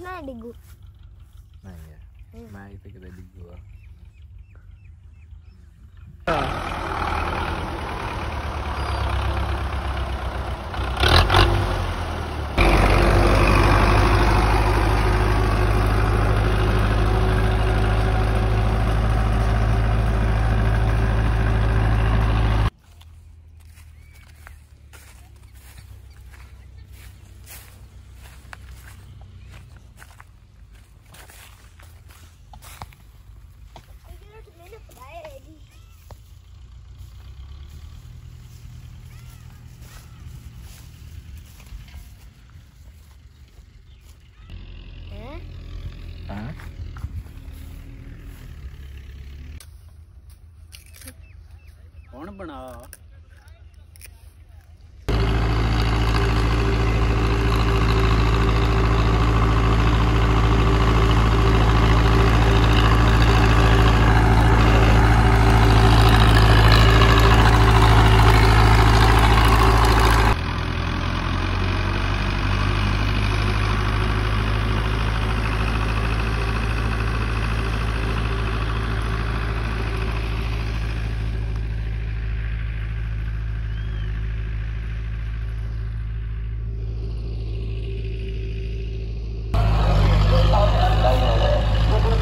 di gua. Nah ya. Hmm. Nah itu kita di gua. 不能。